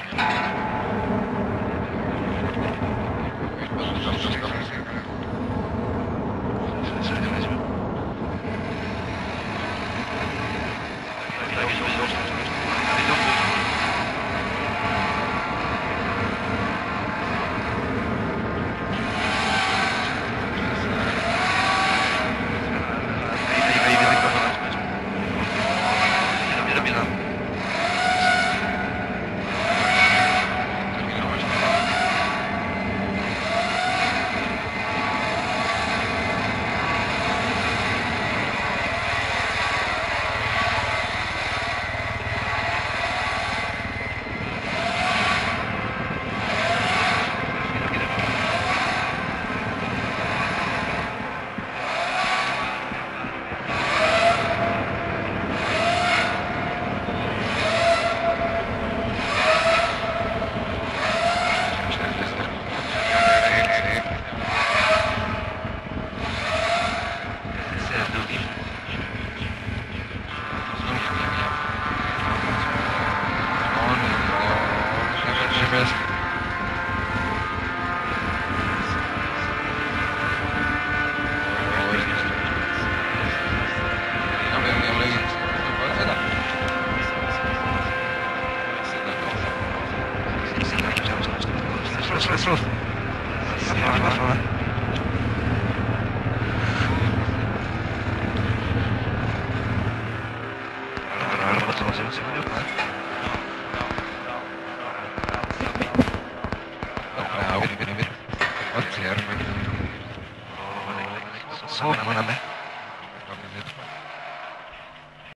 Lord. mesmo. Thank you. 什么？什么？